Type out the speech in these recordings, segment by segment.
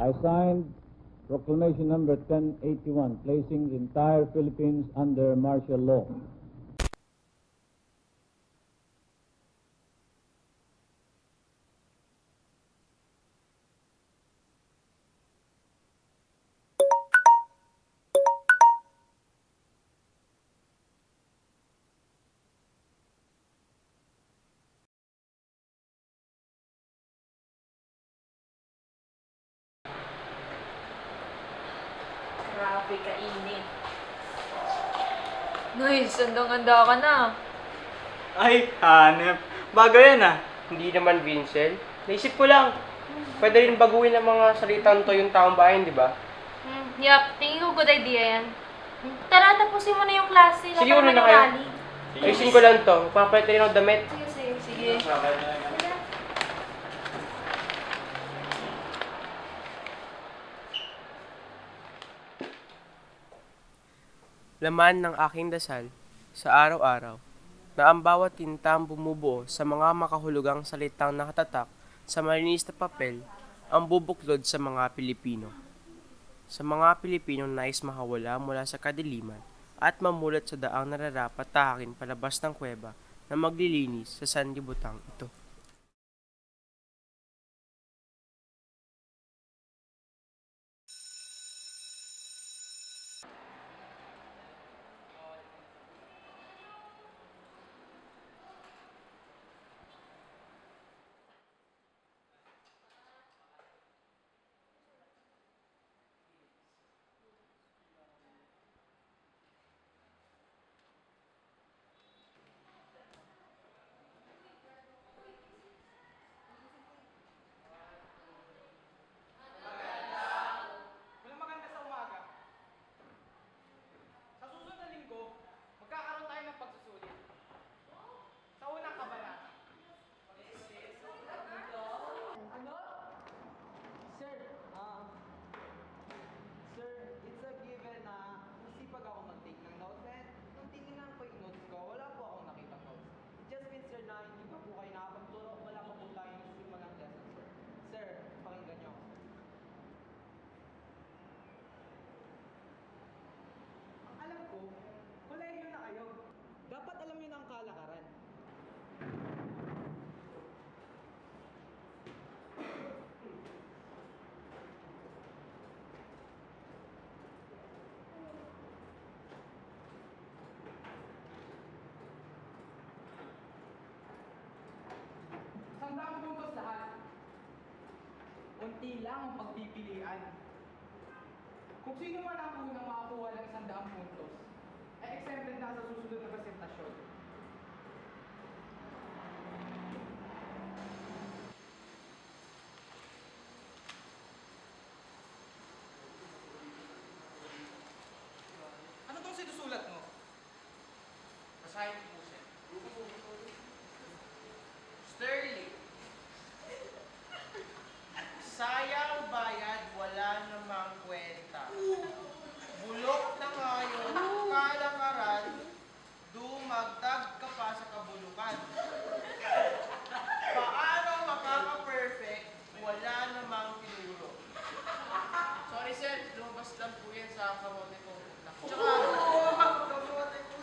I signed Proclamation number 1081, placing the entire Philippines under martial law. Noy, sandang-anda ka na. Ay, hanep. Bago yan ah. Hindi naman, Vincent. Naisip ko lang, pwede rin baguhin ang mga salitang to yung taong bayan, di ba? Hmm, yap, tingin ko good idea yan. Tara, tapusin mo na yung klase. Sige, una na kayo. Ayusin ko lang to. Papalit rin ako damit. Sige, sige. Sige. Laman ng aking dasal sa araw-araw na ang bawat tintang bumubuo sa mga makahulugang salitang nakatatak sa malinis na papel ang bubuklod sa mga Pilipino. Sa mga Pilipinong nais makawala mula sa kadiliman at mamulat sa daang nararapat tahakin palabas ng kuweba na maglilinis sa sanlibutang ito. Walang maganda sa umaga. Sa susunod na linggo, magkakaroon tayo ng pagsusulit. Sa unang kabanata. Ano? Sir, um, sir, it's a given na masipag ako mag-take ng notes and nung tinignan ko yung notes ko, wala po akong nakita notes. It just means, sir, na hindi pa po kayo nakapagturo, wala pa po tayong simulang lesson, sir. Sir, pakinggan niyo ako, sir. Ang alam ko, kolehiyo na kayo. Dapat alam niyo na ang kalakaran. Sandang puntos lahat. Unti lang ang pagpipilian. Kung sino man ang unang makakuha ng isang puntos, ay exempted na sa susunod na presentasyon. Ano tong sinusulat mo? Basahin ko po, sir. Sterling. Sayang bayad, wala namang kwenta. Bulok na ngayon, kalakaran, dumagdag ka pa sa kabulukan. Paano makaka-perfect, wala namang tinuro. Sorry sir, lumabas lang po yan sa kamote ko. Tsaka, kamote ko.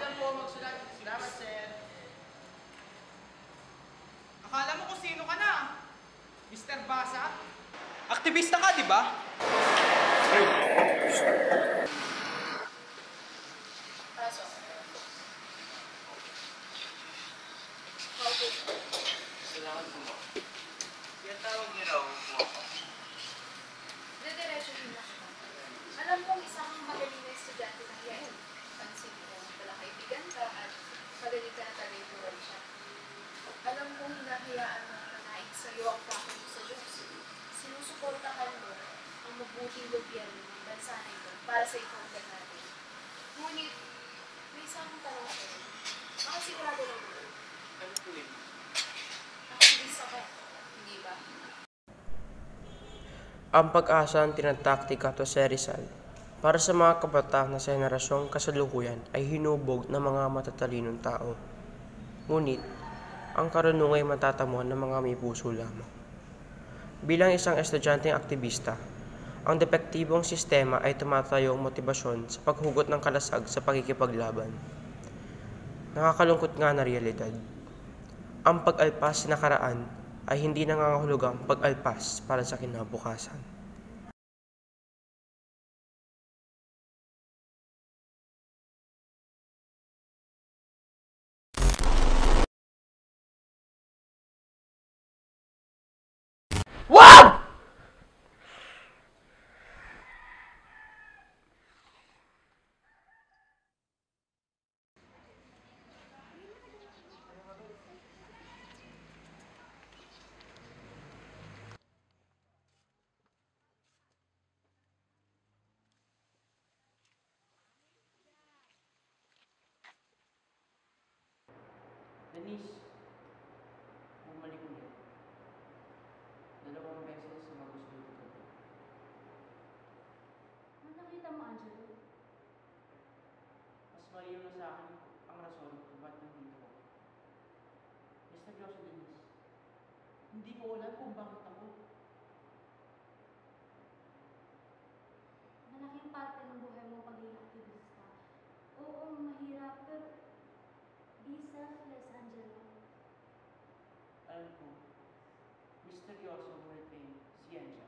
Lang po magsulat. Salamat sir. Akala mo kung sino ka na? Mr. Basa? Aktivista ka, di ba? Pasok. Salamat po. Yan tawag niyo raw po ako. Didiretso din na kita. Alam kong isang magaling na estudyante ng yan. Pansin ko pala kaibigan ka at magaling ka na tagay siya. Alam kong hinahayaan mo na nain sa iyo ang pako mo sa Diyos. Sinusuportahan mo ang mabuting gobyerno ng bansa na ito para sa ikaw natin. Ngunit, may isang tanong ko. Makasigurado lang mo. Ano po yun? Aktivista ka, hindi ba? Ang pag-asa ang tinataktika to si Rizal para sa mga kabataan na sa henerasyong kasalukuyan ay hinubog ng mga matatalinong tao. Ngunit, ang karunungan ay matatamuhan ng mga may puso lamang. Bilang isang estudyanteng aktivista, ang depektibong sistema ay tumatayong motibasyon sa paghugot ng kalasag sa pagkikipaglaban. Nakakalungkot nga na realidad. Ang pag-alpas sa nakaraan ay hindi nangangahulugang pag-alpas para sa kinabukasan. Denise, bumalik ulit. Dalawang beses na gusto ko. Ano nakita mo, Angelo? Mas mali na sa akin ang rason kung ba't nandito ako. Mr. Jose Denise, hindi ko alam kung bakit ako. Malaking parte ng buhay mo pagiging aktivista. Oo, mahirap, pero be selfless, Angelo. Alam ko, misteryoso ngunit may siyensya.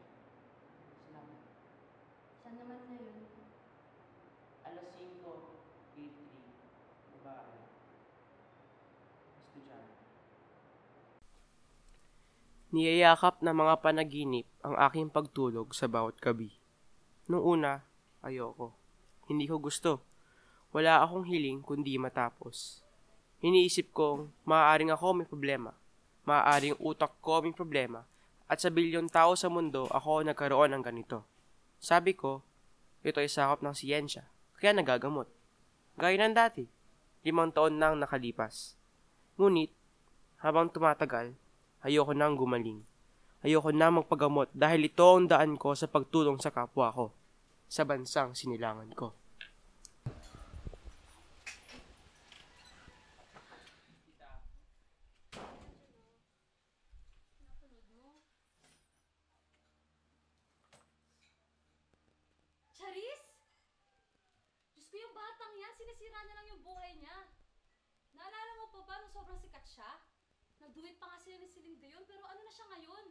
Salamat. Siya naman na yun. Alas 5, 8-3, babae. Estudyante. Niyayakap ng mga panaginip ang aking pagtulog sa bawat gabi. Nung una, ayoko. Hindi ko gusto. Wala akong hiling kundi matapos. Iniisip kong maaaring ako may problema. Maaaring utak ko may problema. At sa bilyon tao sa mundo, ako nagkaroon ng ganito. Sabi ko, ito ay sakop ng siyensya, kaya nagagamot. Gaya ng dati, limang taon nang nakalipas. Ngunit, habang tumatagal, ayoko nang gumaling. Ayoko na magpagamot dahil ito ang daan ko sa pagtulong sa kapwa ko, sa bansang sinilangan ko. Charis? Diyos ko yung batang yan, sinisira niya lang yung buhay niya. Naalala mo pa ba nung sobrang sikat siya? Nagduwit pa nga sila ni Celine Dion, pero ano na siya ngayon?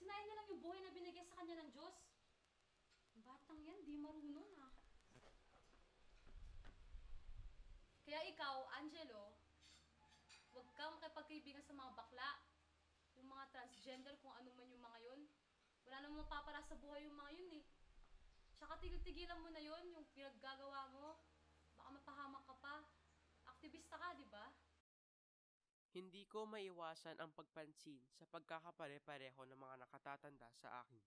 Sinayin niya lang yung buhay na binigay sa kanya ng Diyos. Ang batang yan, di marunong ha. Kaya ikaw, Angelo, huwag kang makipagkaibigan sa mga bakla. Yung mga transgender, kung ano man yung mga yun. Wala namang mapapala sa buhay yung mga yun eh. Tsaka tigil-tigilan mo na yon yung pinaggagawa mo. Baka mapahamak ka pa. Aktivista ka, di ba? Hindi ko maiwasan ang pagpansin sa pagkakapare-pareho ng mga nakatatanda sa akin.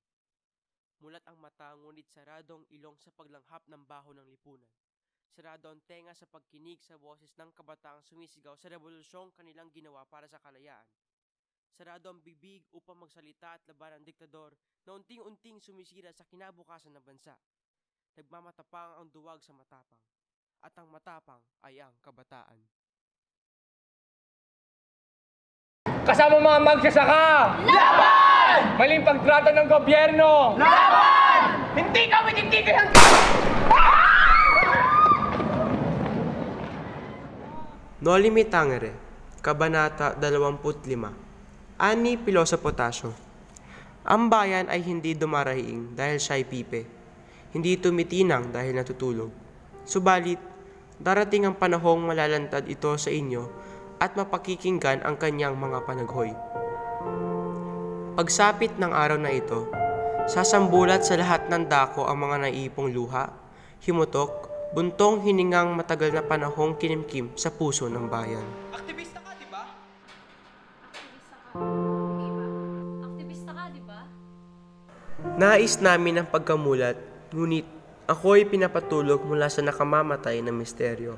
Mulat ang mata ngunit saradong ilong sa paglanghap ng baho ng lipunan. Sarado ang tenga sa pagkinig sa boses ng kabataang sumisigaw sa revolusyong kanilang ginawa para sa kalayaan. Sarado ang bibig upang magsalita at laban ang diktador na unting-unting sumisira sa kinabukasan ng bansa. Nagmamatapang ang duwag sa matapang, at ang matapang ay ang kabataan. Kasama mga magsasaka! Laban! Maling pagtrato ng gobyerno! Laban! Hindi kami titigil ng... Noli Tangere, Kabanata 25 Ani Pilo sa Potasyo Ang bayan ay hindi dumaraing dahil siya'y pipe. Hindi tumitinang dahil natutulog. Subalit, darating ang panahong malalantad ito sa inyo at mapakikinggan ang kanyang mga panaghoy. Pagsapit ng araw na ito, sasambulat sa lahat ng dako ang mga naiipong luha, himutok, buntong hiningang matagal na panahong kinimkim sa puso ng bayan. Aktivista ka, di ba? Aktivista ka. Okay ba? Aktivista ka, di ba? Nais namin ang pagkamulat, ngunit ako'y pinapatulog mula sa nakamamatay na misteryo.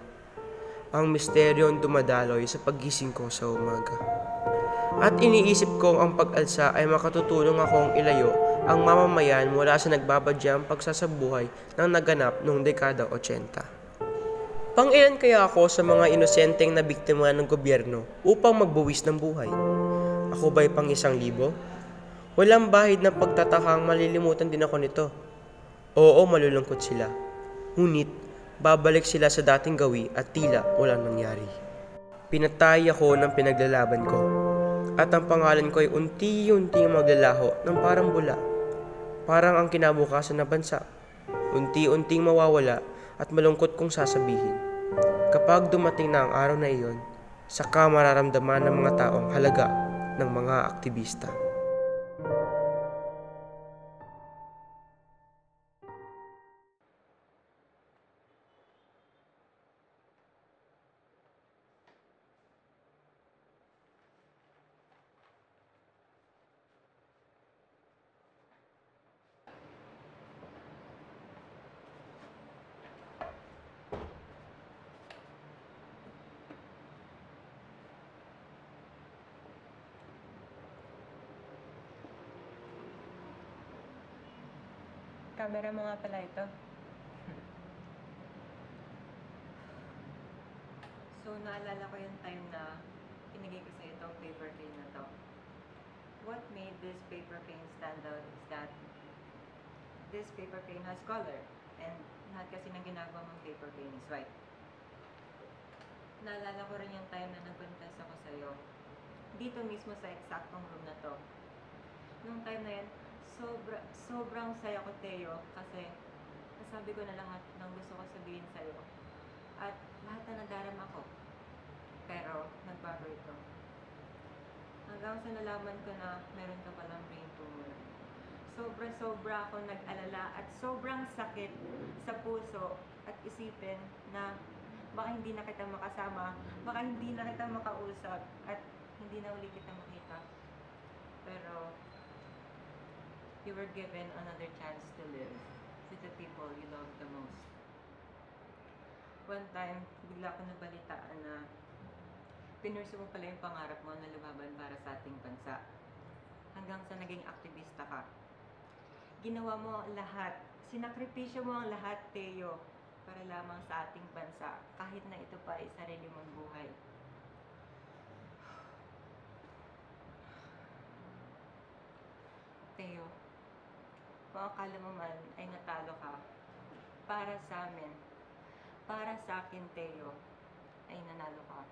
Ang misteryo ang dumadaloy sa paggising ko sa umaga. At iniisip kong ang pag-alsa ay makatutulong akong ilayo ang mamamayan mula sa nagbabadyang pagsasabuhay ng naganap noong dekada 80. Pangilan kaya ako sa mga inosenteng na biktima ng gobyerno upang magbuwis ng buhay? Ako ba'y pang isang libo? Walang bahid ng pagtatakang malilimutan din ako nito. Oo, malulungkot sila. Ngunit, babalik sila sa dating gawi at tila walang nangyari. Pinatay ako ng pinaglalaban ko. At ang pangalan ko ay unti-unting maglalaho ng parang bula. Parang ang kinabukasan na bansa. Unti-unting mawawala at malungkot kong sasabihin. Kapag dumating na ang araw na iyon, saka mararamdaman ng mga taong halaga ng mga aktivista. Camera mo nga pala ito. So, naalala ko yung time na pinigay ko sa itong paper crane na to. What made this paper crane stand out is that this paper crane has color and lahat kasi ng ginagawa mong paper crane is white. Naalala ko rin yung time na nagpuntas ako sa'yo. Dito mismo sa eksaktong room na to. Nung time na yan, sobra, sobrang saya ko, Teo, kasi nasabi ko na lahat ng gusto ko sabihin sa'yo. At lahat na nadarama ko. Pero, nagbago ito. Hanggang sa nalaman ko na meron ka palang brain tumor. Sobra-sobra ako nag-alala at sobrang sakit sa puso at isipin na baka hindi na kita makasama, baka hindi na kita makausap, at hindi na uli kita makita. Pero, you were given another chance to live with the people you love the most. One time, bigla ko nabalitaan na pinursu mo pala yung pangarap mo na lumaban para sa ating bansa. Hanggang sa naging aktivista ka. Ginawa mo lahat. Sinakripisyo mo ang lahat, Teo, para lamang sa ating bansa, kahit na ito pa ay sarili mong buhay. Teo, kung akala mo man ay natalo ka, para sa amin, para sa akin, Teo, ay nanalo ka.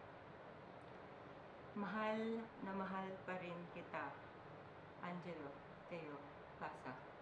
Mahal na mahal pa rin kita, Angelo, Teo, Pasa.